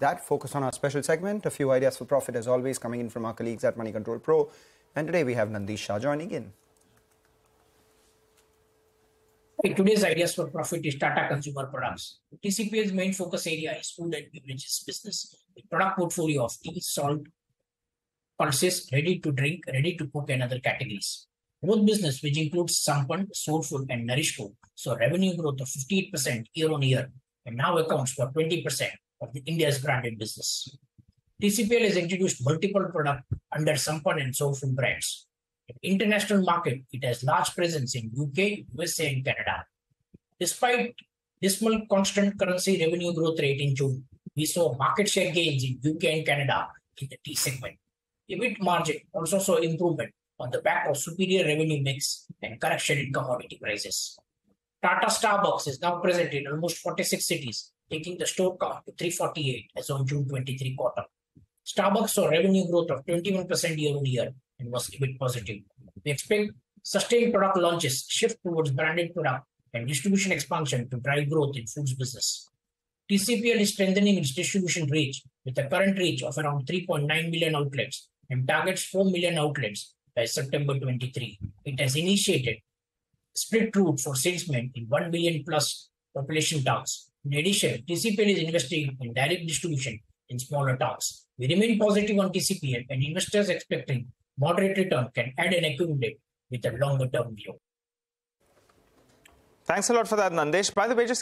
That, focus on our special segment. A few ideas for profit, as always, coming in from our colleagues at Money Control Pro. And today we have Nandish Shah joining in. Today's ideas for profit is Tata Consumer Products. TCPL's main focus area is food and beverages business. The product portfolio of tea, salt, pulses, ready to drink, ready to cook, and other categories. Growth business, which includes Sampann, Soulfull, and Nourish Food, saw revenue growth of 58% year on year and now accounts for 20% of the India's branded business. TCPL has introduced multiple products under Sampann and Soulfull brands. In international market, it has large presence in UK, USA, and Canada. Despite dismal constant currency revenue growth rate in June, we saw market share gains in UK and Canada in the tea segment. EBIT margin also saw improvement on the back of superior revenue mix and correction in commodity prices. Tata Starbucks is now present in almost 46 cities, taking the store count to 348 as on June 23 quarter. Starbucks saw revenue growth of 21% year on year and was EBIT positive. We expect sustained product launches, shift towards branded product, and distribution expansion to drive growth in foods business. TCPL is strengthening its distribution reach with a current reach of around 3.9 million outlets and targets 4 million outlets by September 23. It has initiated split route for salesmen in 1 million plus population towns. In addition, TCPL is investing in direct distribution in smaller towns. We remain positive on TCPL and investors expecting moderate return can add and accumulate with a longer term view. Thanks a lot for that, Nandish. By the way, just